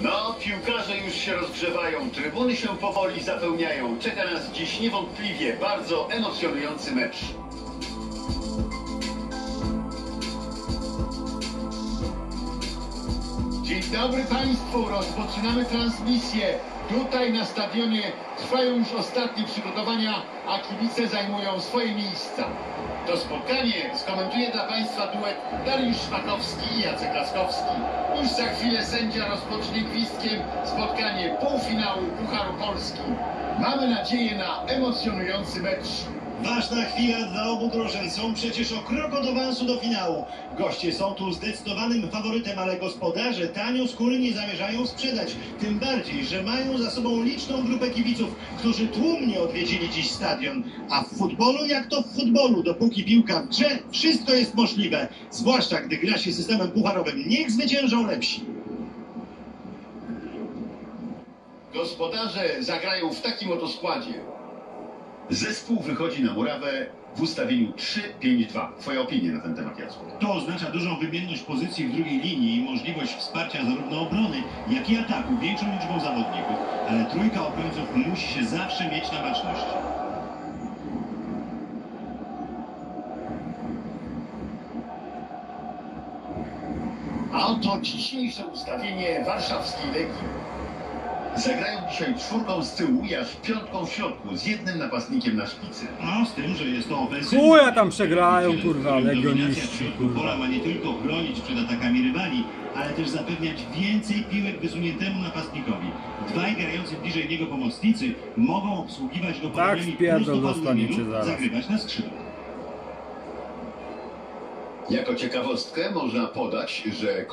No, piłkarze już się rozgrzewają, trybuny się powoli zapełniają. Czeka nas dziś niewątpliwie bardzo emocjonujący mecz. Dzień dobry Państwu, rozpoczynamy transmisję. Tutaj na stadionie trwają już ostatnie przygotowania, a kibice zajmują swoje miejsca. To spotkanie skomentuje dla Państwa duet Dariusz Szpakowski i Jacek Laskowski. Już za chwilę sędzia rozpocznie gwizdkiem spotkanie półfinału Pucharu Polski. Mamy nadzieję na emocjonujący mecz. Ważna chwila dla obu drużyn. Są przecież o krok od awansu do finału. Goście są tu zdecydowanym faworytem, ale gospodarze tanio skóry nie zamierzają sprzedać. Tym bardziej, że mają za sobą liczną grupę kibiców, którzy tłumnie odwiedzili dziś stadion. A w futbolu, jak to w futbolu, dopóki piłka w grze, wszystko jest możliwe. Zwłaszcza, gdy gra się systemem pucharowym. Niech zwyciężą lepsi. Gospodarze zagrają w takim oto składzie. Zespół wychodzi na murawę w ustawieniu 3-5-2. Twoja opinia na ten temat, Jacku? To oznacza dużą wymienność pozycji w drugiej linii i możliwość wsparcia zarówno obrony, jak i ataku większą liczbą zawodników, ale trójka obrońców musi się zawsze mieć na baczności. A oto dzisiejsze ustawienie warszawskiej Legii. Zagrają dzisiaj czwórką z tyłu, i aż piątką w środku, z jednym napastnikiem na szpicy. No, z tym, że jest to ofensywne. Chuja tam przegrają, kurwa, w środku kurwa. pola ma nie tylko chronić przed atakami rywali, ale też zapewniać więcej piłek wysuniętemu napastnikowi. Dwaj grający bliżej niego pomocnicy mogą obsługiwać go Tak podobnymi w pierdol prostopadłymi dostaniecie lub zaraz. zagrywać na skrzydłach. Jako ciekawostkę można podać, że